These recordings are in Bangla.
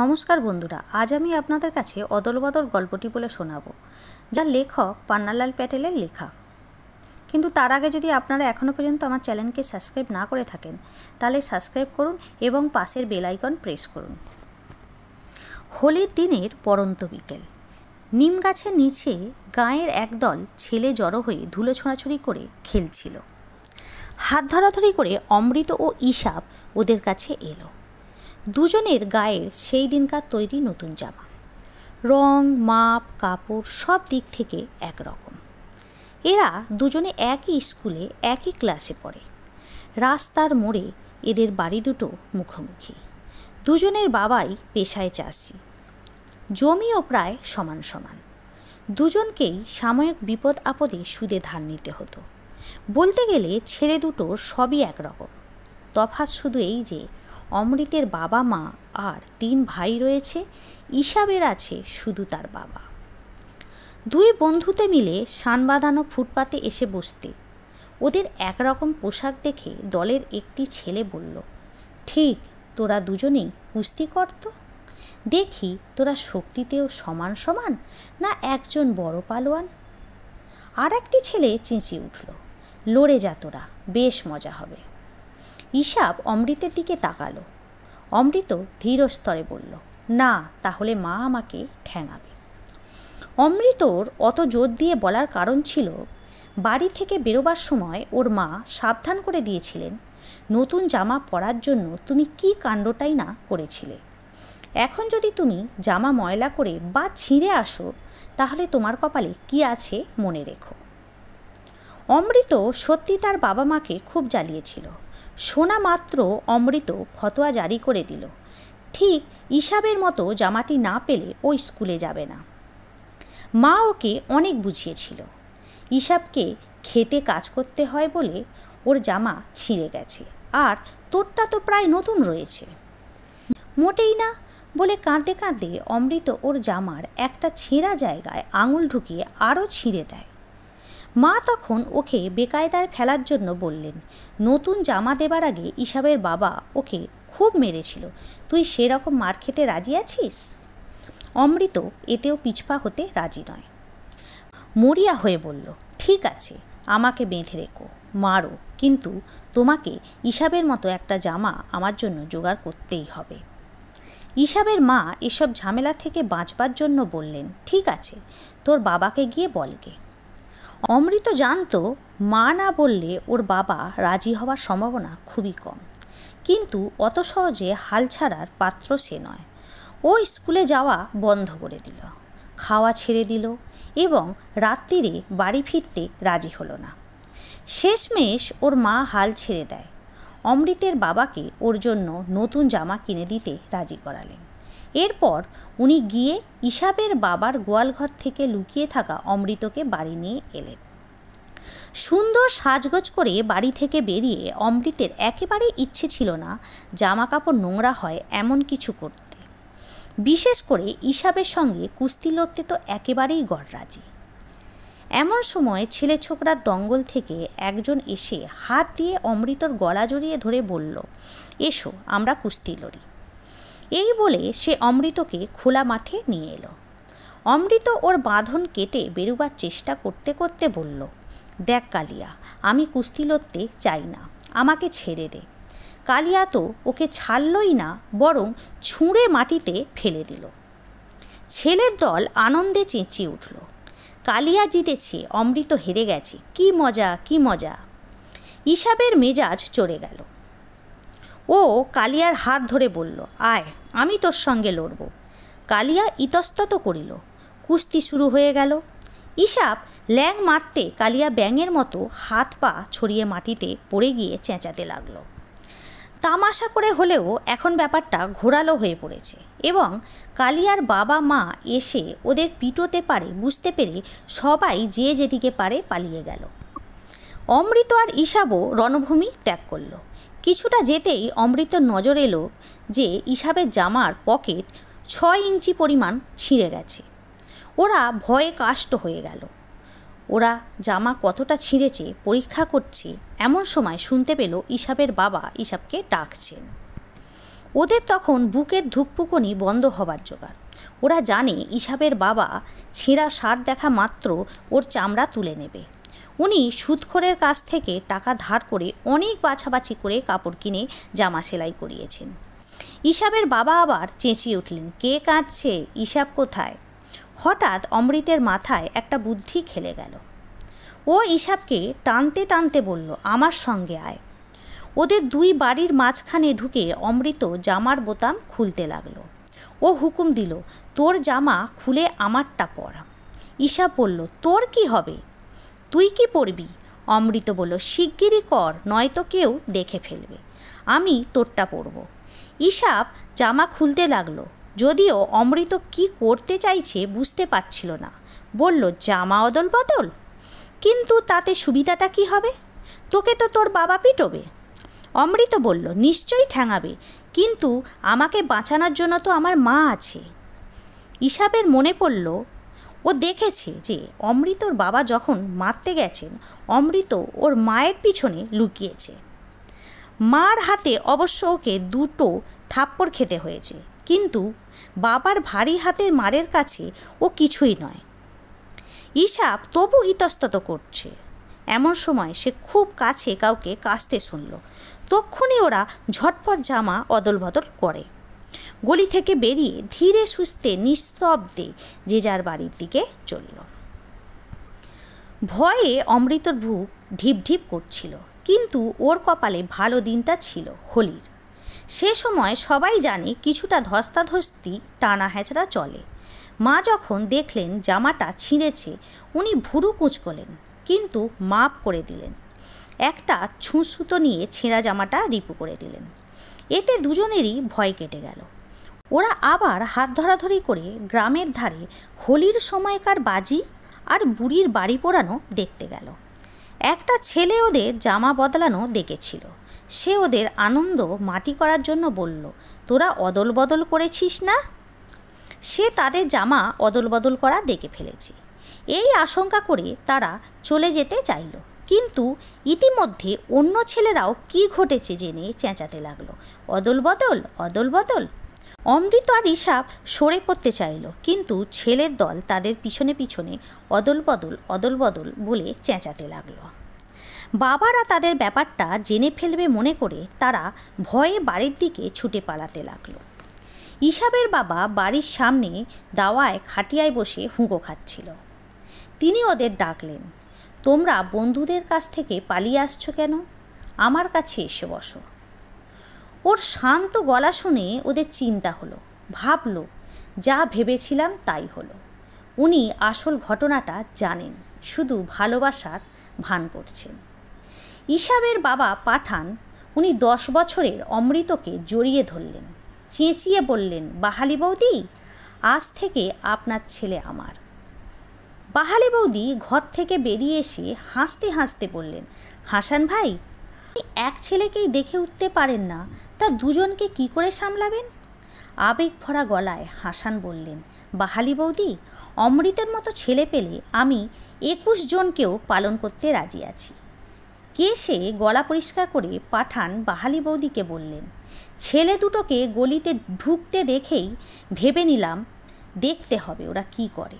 নমস্কার বন্ধুরা, আজ আমি আপনাদের কাছে অদলবদল গল্পটি বলে শোনাবো যার লেখক পান্নালাল প্যাটেলের লেখা। কিন্তু তার আগে যদি আপনারা এখনও পর্যন্ত আমার চ্যানেলকে সাবস্ক্রাইব না করে থাকেন, তাহলে সাবস্ক্রাইব করুন এবং পাশের বেলাইকন প্রেস করুন। হোলির দিনের পরন্ত বিকেল। নিম গাছের নিচে গাঁয়ের একদল ছেলে জড়ো হয়ে ধুলো ছোঁড়াছুড়ি করে খেলছিল। হাত ধরাধরি করে অমৃত ও ইসাব ওদের কাছে এলো। দুজনের গায়ের সেই দিনকার তৈরি নতুন জামা। রং, মাপ, কাপড় সব দিক থেকে একরকম। এরা দুজনে একই স্কুলে, একই ক্লাসে পড়ে। রাস্তার মোড়ে এদের বাড়ি দুটো মুখোমুখি। দুজনের বাবাই পেশায় চাষি। জমিও প্রায় সমান সমান। দুজনকেই সাময়িক বিপদ আপদে সুদে ধার নিতে হতো। বলতে গেলে ছেলে দুটোর সবই একরকম। তফাৎ শুধু এই যে অমৃতের বাবা মা আর তিন ভাই রয়েছে ইসাবের আছে শুধু তার বাবা। দুই বন্ধুতে মিলে সান বাঁধানো ফুটপাতে এসে বসতে, ওদের একরকম পোশাক দেখে দলের একটি ছেলে বলল, ঠিক, তোরা দুজনেই কুস্তি করত দেখি তোরা শক্তিতেও সমান সমান না একজন বড় পালোয়ান? আর একটি ছেলে চেঁচিয়ে উঠল, লড়ে যা তোরা, বেশ মজা হবে। ইসাব অমৃতের দিকে তাকালো। অমৃত ধীরস্তরে বলল, না, তাহলে মা আমাকে ঠ্যাঙাবে অমৃতর অত জোর দিয়ে বলার কারণ ছিল, বাড়ি থেকে বেরোবার সময় ওর মা সাবধান করে দিয়েছিলেন, নতুন জামা পরার জন্য তুমি কি কাণ্ডটাই না করেছিলে? এখন যদি তুমি জামা ময়লা করে বা ছিঁড়ে আসো, তাহলে তোমার কপালে কি আছে মনে রেখো? অমৃত সত্যি তার বাবা মাকে খুব জ্বালিয়েছিল। শোনা মাত্র অমৃত ফতোয়া জারি করে দিল। ঠিক ইসাবের মতো জামাটি না পেলে ও স্কুলে যাবে না। মা ওকে অনেক বুঝিয়েছিল। ইসাবকে খেতে কাজ করতে হয় বলে ওর জামা ছিঁড়ে গেছে। আর তোরটা তো প্রায় নতুন রয়েছে। মোটেই না বলে কাঁদতে কাঁদতে অমৃত ওর জামার একটা ছেঁড়া জায়গায় আঙুল ঢুকিয়ে আরও ছিঁড়ে দেয়। মা তখন ওকে বেকায়দায় ফেলার জন্য বললেন, নতুন জামা দেবার আগে ইসাবের বাবা ওকে খুব মেরেছিল। তুই সেরকম মার খেতে রাজি আছিস? অমৃত এতেও পিছপা হতে রাজি নয়। মরিয়া হয়ে বলল, ঠিক আছে, আমাকে বেঁধে রেখো, মারো, কিন্তু তোমাকে ইসাবের মতো একটা জামা আমার জন্য জোগাড় করতেই হবে। ইসাবের মা এসব ঝামেলা থেকে বাঁচবার জন্য বললেন, ঠিক আছে, তোর বাবাকে গিয়ে বলগে অমৃত জানতো, মা না বললে ওর বাবা রাজি হওয়ার সম্ভাবনা খুবই কম। কিন্তু অত সহজে হাল ছাড়ার পাত্র সে নয়। ও স্কুলে যাওয়া বন্ধ করে দিল, খাওয়া ছেড়ে দিল এবং রাত্রিরে বাড়ি ফিরতে রাজি হলো না। শেষমেশ ওর মা হাল ছেড়ে দেয়। অমৃতের বাবাকে ওর জন্য নতুন জামা কিনে দিতে রাজি করালেন। এরপর উনি গিয়ে ইসাবের বাবার গোয়ালঘর থেকে লুকিয়ে থাকা অমৃতকে বাড়ি নিয়ে এলেন। সুন্দর সাজগোজ করে বাড়ি থেকে বেরিয়ে অমৃতের একেবারেই ইচ্ছে ছিল না জামা কাপড় নোংরা হয় এমন কিছু করতে। বিশেষ করে ইসাবের সঙ্গে কুস্তি লড়তে তো একেবারেই গড়রাজি। এমন সময় ছেলে ছোকরার দঙ্গল থেকে একজন এসে হাত দিয়ে অমৃতর গলা জড়িয়ে ধরে বলল, এসো, আমরা কুস্তি লড়ি। এই বলে সে অমৃতকে খোলা মাঠে নিয়ে এলো। অমৃত ওর বাঁধন কেটে বেরুবার চেষ্টা করতে করতে বলল, দেখ কালিয়া, আমি কুস্তি লড়তে চাই না, আমাকে ছেড়ে দে। কালিয়া তো ওকে ছাড়লই না, বরং ছুঁড়ে মাটিতে ফেলে দিল। ছেলের দল আনন্দে চেঁচিয়ে উঠল, কালিয়া জিতেছে, অমৃত হেরে গেছে, কি মজা কি মজা। ইসাবের মেজাজ চড়ে গেল। ও কালিয়ার হাত ধরে বলল, আয়, আমি তোর সঙ্গে লড়ব। কালিয়া ইতস্তত করিল। কুস্তি শুরু হয়ে গেল। ইসাব ল্যাং মারতে কালিয়া ব্যাঙের মতো হাত পা ছড়িয়ে মাটিতে পড়ে গিয়ে চেঁচাতে লাগল। তামাশা করে হলেও এখন ব্যাপারটা ঘোরালো হয়ে পড়েছে এবং কালিয়ার বাবা মা এসে ওদের পিটোতে পারে বুঝতে পেরে সবাই যে যেদিকে পারে পালিয়ে গেল। অমৃত আর ইসাবও রণভূমি ত্যাগ করল। কিছুটা যেতেই অমৃত নজর এলো যে ইসাবের জামার পকেট ছয় ইঞ্চি পরিমাণ ছিঁড়ে গেছে। ওরা ভয়ে কাষ্ট হয়ে গেল। ওরা জামা কতটা ছিঁড়েছে, পরীক্ষা করছে, এমন সময় শুনতে পেল ইসাবের বাবা ইসাবকে ডাকছেন। ওদের তখন বুকের ধুকপুকনি বন্ধ হবার জোগাড়। ওরা জানে ইসাবের বাবা ছেঁড়া সার দেখা মাত্র ওর চামড়া তুলে নেবে। উনি সুদখোরের কাছ থেকে টাকা ধার করে অনেক বাছাবাছি করে কাপড় কিনে জামা সেলাই করিয়েছেন। ইসাবের বাবা আবার চেঁচিয়ে উঠলেন, কে কাঁদছে? ইসাব কোথায়? হঠাৎ অমৃতের মাথায় একটা বুদ্ধি খেলে গেল। ও ইসাবকে টানতে টানতে বলল, আমার সঙ্গে আয়। ওদের দুই বাড়ির মাঝখানে ঢুকে অমৃত জামার বোতাম খুলতে লাগল। ও হুকুম দিল, তোর জামা খুলে আমারটা পরা। ঈশা বলল, তোর কি হবে? তুই কি পরবি অমৃত বলল, শিগগিরই কর, নয়তো কেউ দেখে ফেলবে। আমি তোরটা পরব ইসাব জামা খুলতে লাগল। যদিও অমৃত কি করতে চাইছে বুঝতে পারছিল না। বলল, জামা অদল বদল? কিন্তু তাতে সুবিধাটা কি হবে? তোকে তো তোর বাবা পিটবে। অমৃত বলল, নিশ্চয়ই ঠ্যাঙাবে, কিন্তু আমাকে বাঁচানোর জন্য তো আমার মা আছে। ইসাবের মনে পড়ল ও দেখেছে যে অমৃতর বাবা যখন মারতে গেছেন, অমৃত ওর মায়ের পিছনে লুকিয়েছে। মার হাতে অবশ্য ওকে দুটো থাপ্পড় খেতে হয়েছে, কিন্তু বাবার ভারী হাতের মারের কাছে ও কিছুই নয়। ইসাব তবু ইতস্তত করছে। এমন সময় সে খুব কাছে কাউকে কাশতে শুনল। তক্ষুনি ওরা ঝটপট জামা অদল বদল করে। গলি থেকে বেরিয়ে ধীরে সুস্থে নিঃশব্দে যে যার বাড়ির দিকে চলল। ভয়ে অমৃতর বুক ঢিপ ঢিপ করছিল, কিন্তু ওর কপালে ভালো দিনটা ছিল হোলির। সে সময় সবাই জানে কিছুটা ধস্তাধস্তি টানা হ্যাচড়া চলে। মা যখন দেখলেন জামাটা ছিঁড়েছে, উনি ভুরু কুঁচকলেন, কিন্তু মাপ করে দিলেন। একটা ছুঁসুতো নিয়ে ছেঁড়া জামাটা রিপু করে দিলেন। এতে দুজনেরই ভয় কেটে গেল। ওরা আবার হাত ধরাধরি করে গ্রামের ধারে হোলির সময়কার বাজি আর বুড়ির বাড়ি পোড়ানো দেখতে গেল। একটা ছেলে ওদের জামা বদলানো দেখেছিল। সে ওদের আনন্দ মাটি করার জন্য বলল, তোরা অদল বদল করেছিস না? সে তাদের জামা অদল বদল করা দেখে ফেলেছে। এই আশঙ্কা করে তারা চলে যেতে চাইল। কিন্তু ইতিমধ্যে অন্য ছেলেরাও কি ঘটেছে জেনে চেঁচাতে লাগল। অদল বদল অদল বদল অমৃত আর ইসাব সরে পড়তে চাইল, কিন্তু ছেলের দল তাদের পিছনে পিছনে অদল বদল অদল বদল বলে চেঁচাতে লাগল। বাবারা তাদের ব্যাপারটা জেনে ফেলবে মনে করে তারা ভয়ে বাড়ির দিকে ছুটে পালাতে লাগল। ইসাবের বাবা বাড়ির সামনে দাওয়ায় খাটিয়ায় বসে হুঁকো খাচ্ছিল। তিনি ওদের ডাকলেন, তোমরা বন্ধুদের কাছ থেকে পালিয়ে আসছো কেন? আমার কাছে এসে বসো। ওর শান্ত গলা শুনে ওদের চিন্তা হলো, ভাবলো, যা ভেবেছিলাম তাই হলো। উনি আসল ঘটনাটা জানেন, শুধু ভালোবাসার ভান করছেন। ইসাবের বাবা পাঠান উনি দশ বছরের অমৃতকে জড়িয়ে ধরলেন, চেঁচিয়ে বললেন, বাহালি বৌদি, আজ থেকে আপনার ছেলে আমার। বাহালি বৌদি ঘর থেকে বেরিয়ে এসে হাসতে হাসতে বললেন, হাসান ভাই এক ছেলেকেই দেখে উঠতে পারেন না তা দুজনকে কি করে সামলাবেন? আবেগ ভরা গলায় হাসান বললেন, বাহালি বৌদি, অমৃতের মতো ছেলে পেলে আমি একুশ জনকেও পালন করতে রাজি আছি। কে সে গলা পরিষ্কার করে পাঠান বাহালি বৌদিকে বললেন, ছেলে দুটোকে গলিতে ঢুকতে দেখেই ভেবে নিলাম দেখতে হবে ওরা কি করে।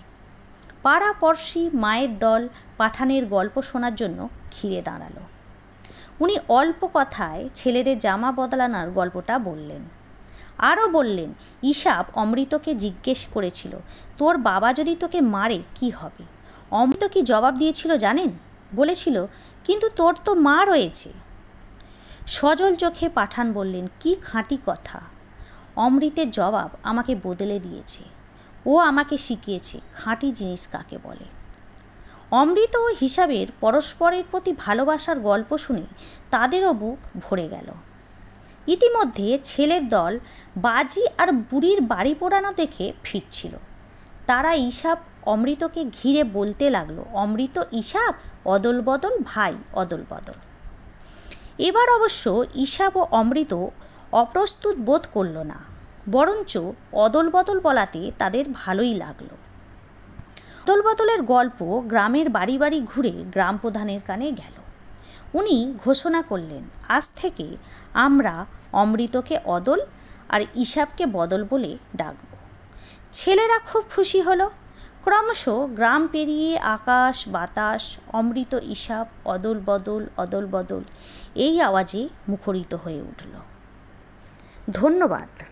পাড়াপড়শি মায়ের দল পাঠানের গল্প শোনার জন্য ঘিরে দাঁড়াল। উনি অল্প কথায় ছেলেদের জামা বদলানোর গল্পটা বললেন। আরও বললেন, ঈশাব অমৃতকে জিজ্ঞেস করেছিল, তোর বাবা যদি তোকে মারে, কি হবে? অমৃত কি জবাব দিয়েছিল জানেন? বলেছিল, কিন্তু তোর তো মা রয়েছে। সজল চোখে পাঠান বললেন, কি খাঁটি কথা। অমৃতের জবাব আমাকে বদলে দিয়েছে। ও আমাকে শিখিয়েছে, খাঁটি জিনিস কাকে বলে? অমৃত ও হিসাবের পরস্পরের প্রতি ভালোবাসার গল্প শুনে তাদেরও বুক ভরে গেল। ইতিমধ্যে ছেলের দল বাজি আর বুড়ির বাড়ি পোড়ানো দেখে ফিরছিল। তারা ইসাব অমৃতকে ঘিরে বলতে লাগল, অমৃত ইসাব অদল বদল, ভাই, অদল বদল। এবার অবশ্য ইসাব ও অমৃত অপ্রস্তুত বোধ করল না, বরঞ্চ অদল বদল বলাতে তাদের ভালোই লাগল। অদল বদলের গল্প গ্রামের বাড়ি বাড়ি ঘুরে গ্রাম প্রধানের কানে গেল। উনি ঘোষণা করলেন, আজ থেকে আমরা অমৃতকে অদল আর ইসাবকে বদল বলে ডাকব। ছেলেরা খুব খুশি হলো। ক্রমশ গ্রাম পেরিয়ে আকাশ, বাতাস, অমৃত ইসাব অদল বদল অদল বদল এই আওয়াজে মুখরিত হয়ে উঠল। ধন্যবাদ।